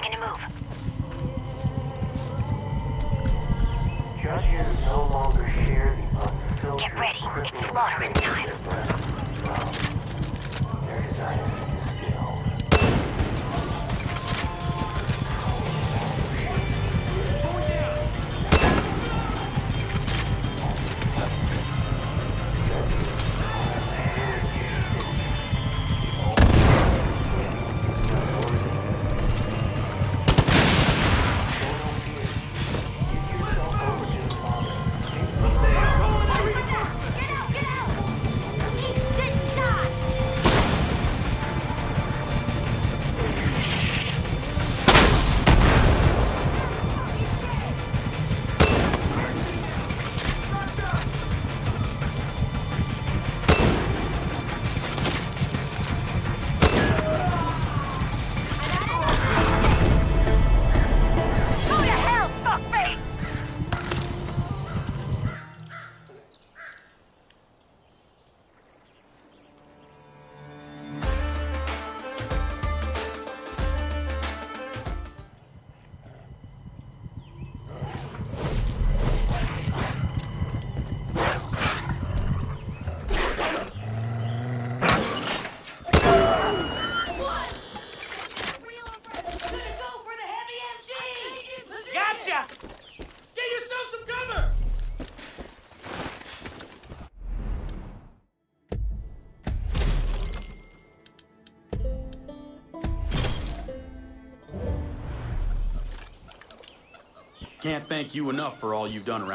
making a move. Judges no longer share the unfiltered... Get ready. It's slaughtering time. Gotcha! Get yourself some cover! Can't thank you enough for all you've done around.